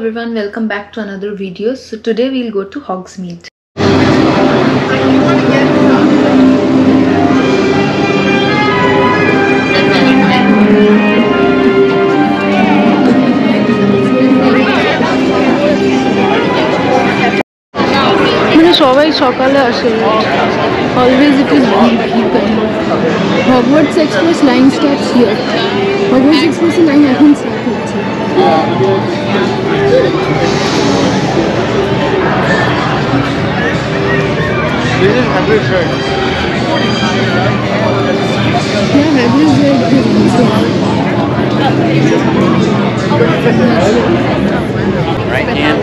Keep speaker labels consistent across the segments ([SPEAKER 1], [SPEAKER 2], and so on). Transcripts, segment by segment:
[SPEAKER 1] everyone, welcome back to another video. So today we'll go to Hogsmeade.
[SPEAKER 2] মানে সবাই সকালে আসে always it is হগওয়ার্ডস express line starts here Hogwarts এক্সপ্রেসের line এখন start হচ্ছে
[SPEAKER 3] this is Hagrid's shirt.
[SPEAKER 2] Yeah, Hagrid's there.
[SPEAKER 3] Right hand.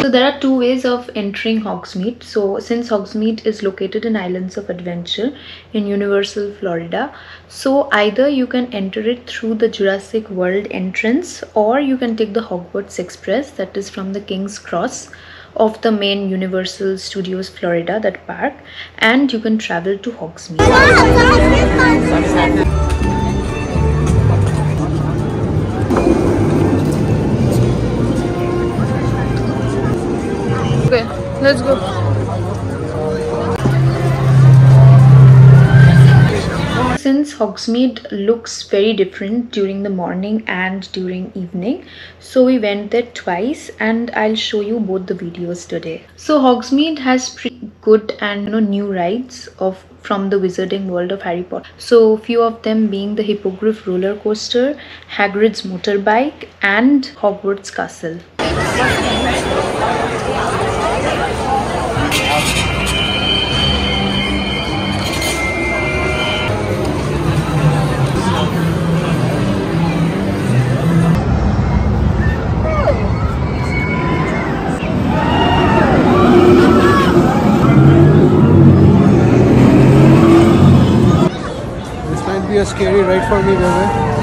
[SPEAKER 1] So there are two ways of entering Hogsmeade. So since Hogsmeade is located in Islands of Adventure in Universal Florida, so either you can enter it through the Jurassic World entrance or you can take the Hogwarts Express that is from the King's Cross of the main Universal Studios Florida that park and you can travel to Hogsmeade. Since Hogsmeade looks very different during the morning and during evening, so we went there twice and I'll show you both the videos today. So Hogsmeade has pretty good and you know new rides of from the wizarding world of Harry Potter. So few of them being the Hippogriff roller coaster, Hagrid's motorbike and Hogwarts Castle.
[SPEAKER 3] Be a scary ride for me, baby.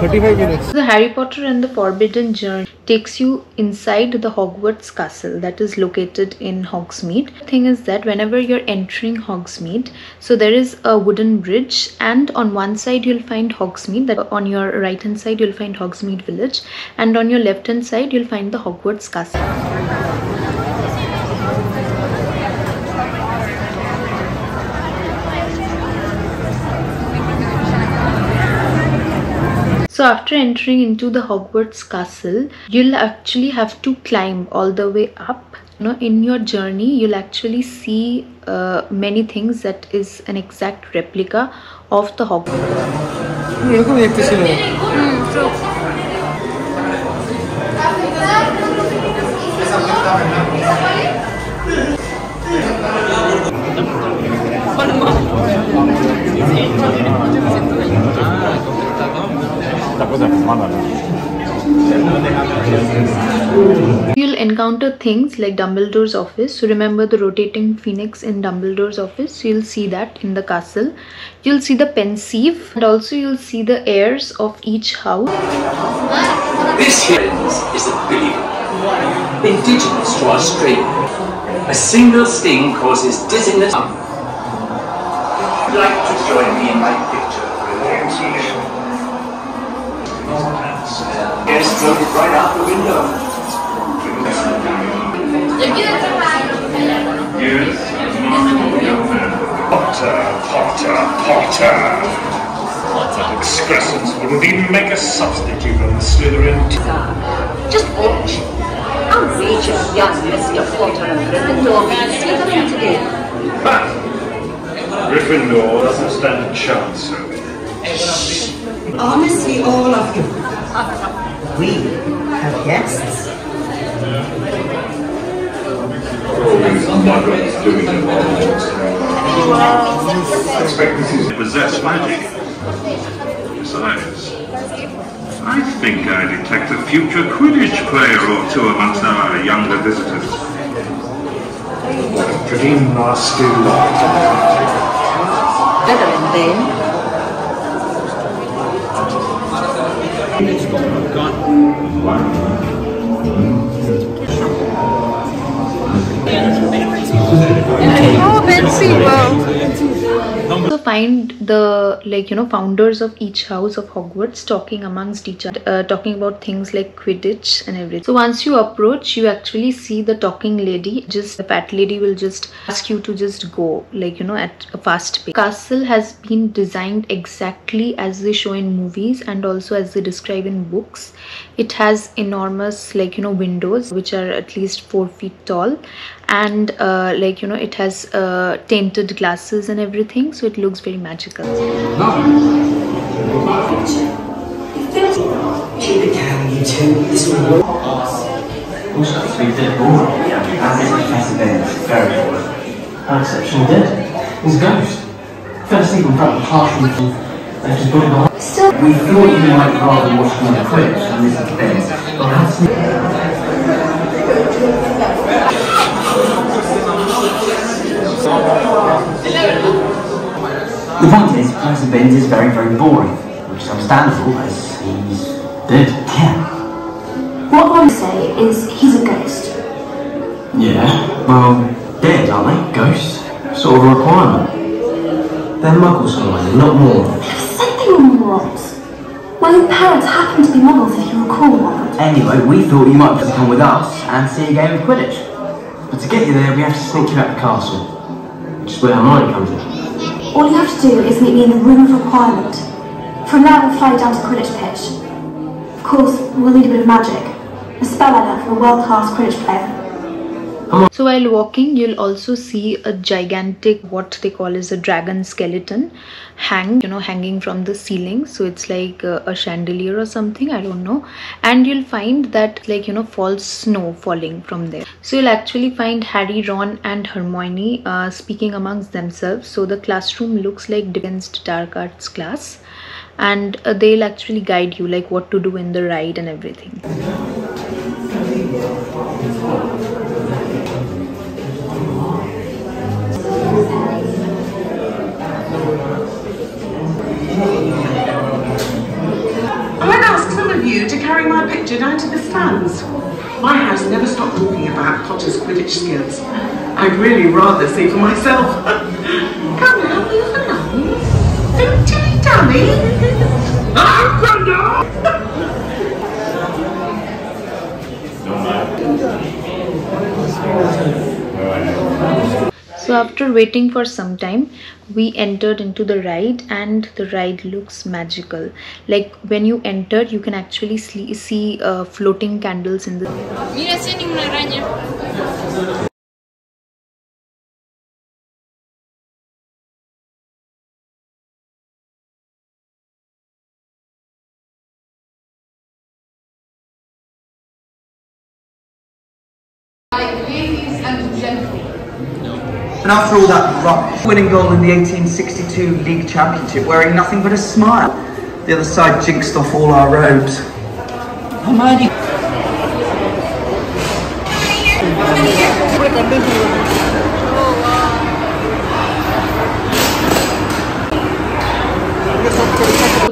[SPEAKER 3] Thirty-five minutes.
[SPEAKER 1] The Harry Potter and the Forbidden Journey takes you inside the Hogwarts castle that is located in Hogsmeade. The thing is that whenever you're entering Hogsmeade, so there is a wooden bridge, and on one side you'll find Hogsmeade, that on your right hand side you'll find Hogsmeade Village, and on your left hand side you'll find the Hogwarts castle. So after entering into the Hogwarts castle, you'll actually have to climb all the way up. You know, in your journey, you'll actually see uh, many things that is an exact replica of the Hogwarts. You'll encounter things like Dumbledore's office. So remember the rotating phoenix in Dumbledore's office. You'll see that in the castle. You'll see the pensieve and also you'll see the heirs of each house.
[SPEAKER 4] This here is a Billywig, indigenous to Australia. A single sting causes dizziness. Would you like to join me in my picture? For a Yes, look right out the window.
[SPEAKER 5] Yes, Potter, Potter, Potter. That excrescence wouldn't even make a substitute on the Slytherin team.
[SPEAKER 6] Just watch. How major young Mr. Potter and Gryffindor be Slytherin today.
[SPEAKER 5] Ha! Gryffindor doesn't stand a chance, so.
[SPEAKER 7] Honestly, all of you, we have guests.
[SPEAKER 5] Always muggles doing the Hogwarts. I expect this is possess magic. Besides, I think I detect a future Quidditch player or two amongst our younger visitors.
[SPEAKER 3] What a pretty nasty lot.
[SPEAKER 6] Feather in Bane.
[SPEAKER 2] Oh,
[SPEAKER 1] find the like you know founders of each house of hogwarts talking amongst each other uh, talking about things like quidditch and everything. So once you approach you actually see the talking lady. Just the fat lady will just ask you to just go like you know at a fast pace. Castle has been designed exactly as they show in movies and also as they describe in books. It has enormous like you know windows which are at least four feet tall and uh, like you know it has uh, tinted glasses and everything so it looks very magical
[SPEAKER 7] it down, you.
[SPEAKER 8] Also, we did all. And this Professor The point is, Professor Binns is very, very boring, which is understandable as he's dead. Yeah.
[SPEAKER 9] What I would say is he's a ghost.
[SPEAKER 8] Yeah, well, dead, aren't they? Ghosts? Sort of a requirement. They're muggles, Hermione, not more.
[SPEAKER 9] Said they were morons. Well, your parents happen to be muggles if you recall.
[SPEAKER 8] Anyway, we thought you might come with us and see a game of Quidditch. But to get you there, we have to sneak you out the castle. Which is where Hermione comes in.
[SPEAKER 9] All you have to do is meet me in the room of requirement. From there, we'll fly down to Quidditch pitch. Of course, we'll need a bit of magic. A spell I learned from a world-class Quidditch player.
[SPEAKER 1] So while walking you'll also see a gigantic what they call is a dragon skeleton hang you know hanging from the ceiling. So it's like a, a chandelier or something i don't know. And you'll find that like you know falls snow falling from there. So you'll actually find harry ron and hermione uh, speaking amongst themselves. So the classroom looks like advanced dark arts class. And uh, they'll actually guide you like what to do in the ride and everything
[SPEAKER 10] I asked some of you to carry my picture down to the stands. My house never stopped talking about Potter's Quidditch skills. I'd really rather see for myself. Come now, move along. Don't dilly dally. Ah, Grandad!
[SPEAKER 1] So after waiting for some time, we entered into the ride and the ride looks magical. Like when you enter, you can actually see, see uh, floating candles in the
[SPEAKER 2] Mira, si hay ninguna araña.
[SPEAKER 7] And after all that rubbish, winning goal in the 1862 League Championship, wearing nothing but a smile. The other side jinxed off all our robes. Hermione.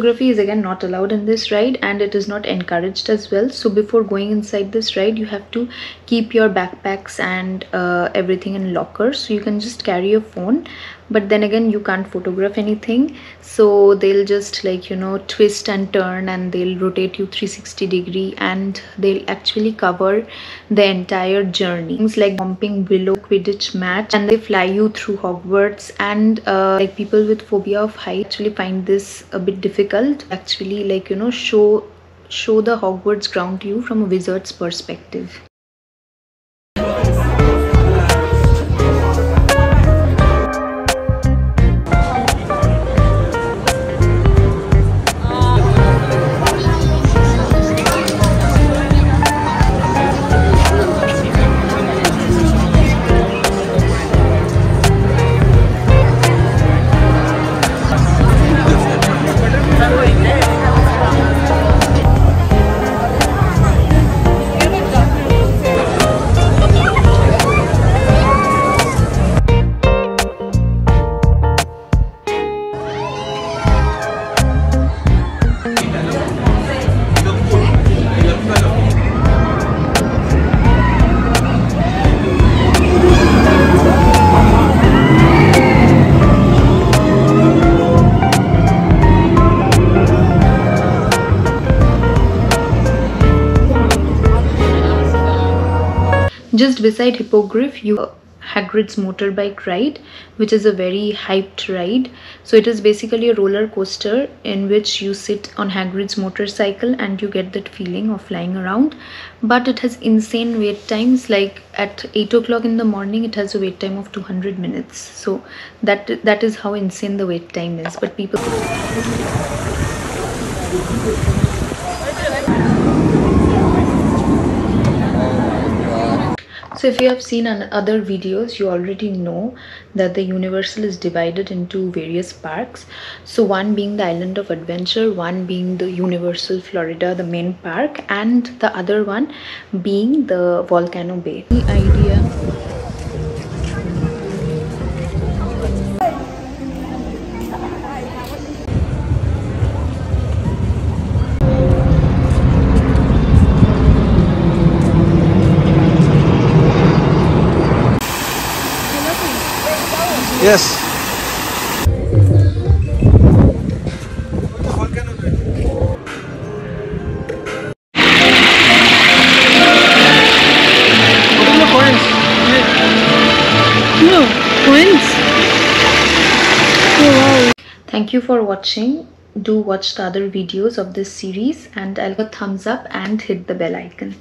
[SPEAKER 1] Photography is again not allowed in this ride and it is not encouraged as well. So before going inside this ride you have to keep your backpacks and uh, everything in lockers so you can just carry your phone but then again you can't photograph anything. So they'll just like you know twist and turn and they'll rotate you 360 degree and they'll actually cover the entire journey. Things like whomping willow quidditch match and they fly you through hogwarts and uh, like people with phobia of height actually find this a bit difficult actually like you know show show the hogwarts ground to you from a wizard's perspective just beside hippogriff you Hagrid's motorbike ride, which is a very hyped ride. So it is basically a roller coaster in which you sit on Hagrid's motorcycle and you get that feeling of flying around. But it has insane wait times. Like at 8 o'clock in the morning, it has a wait time of 200 minutes. So that that is how insane the wait time is. But people. So if you have seen other videos, you already know that the Universal is divided into various parks. So one being the Island of Adventure, one being the Universal Florida, the main park, and the other one being the Volcano Bay. Idea
[SPEAKER 3] Yes.
[SPEAKER 1] Thank you for watching. Do watch the other videos of this series and I'll give a thumbs up and hit the bell icon.